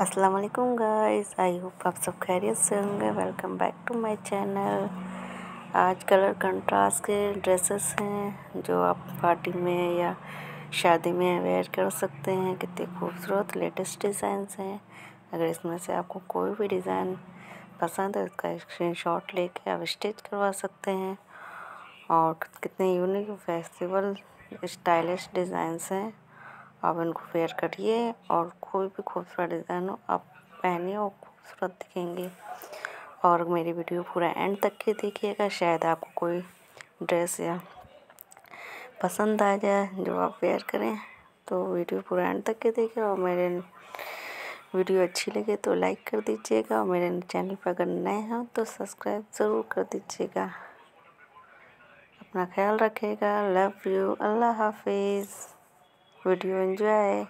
अस्सलाम वालेकुम guys I hope आप सब खैरियत से होंगे. Welcome back to my channel आज कलर कंट्रास्ट के ड्रेसेस हैं, जो आप पार्टी में या शादी में वेयर कर सकते हैं. कितने खूबसूरत लेटेस्ट डिज़ाइंस हैं. अगर इसमें से आपको कोई भी डिज़ाइन पसंद है, उसका स्क्रीनशॉट लेके आप स्टिच करवा सकते हैं. और कितने यूनिक फेस्टिवल स्टाइलिश डिज़ाइंस हैं. आप इनको वेयर करिए और कोई भी खूबसूरत डिज़ाइन हो, आप पहनिए और खूबसूरत दिखेंगे। और मेरी वीडियो पूरा एंड तक के देखिएगा। शायद आपको कोई ड्रेस या पसंद आ जाए जो आप वेयर करें तो वीडियो पूरा एंड तक के देखिए। और मेरे वीडियो अच्छी लगे तो लाइक कर दीजिएगा। और मेरे चैनल पर अगर नए हैं तो सब्सक्राइब ज़रूर कर दीजिएगा। अपना ख्याल रखिएगा। लव यू अल्लाह हाफिज़। Video enjoy